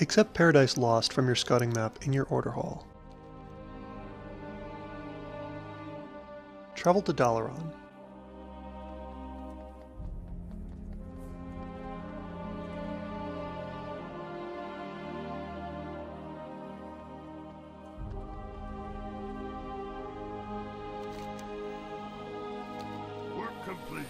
Accept Paradise Lost from your scouting map in your order hall. Travel to Dalaran. Work complete.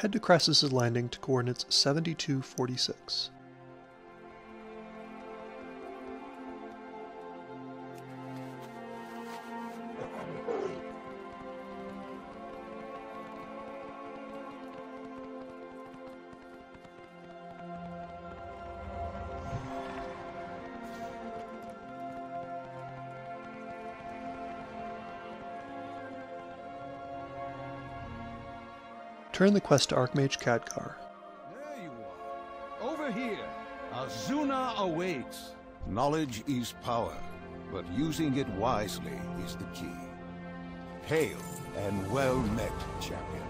Head to Krasus' Landing to coordinates 7246. Turn the quest to Archmage Khadgar. There you are. Over here. Azsuna awaits. Knowledge is power, but using it wisely is the key. Hail and well met, champion.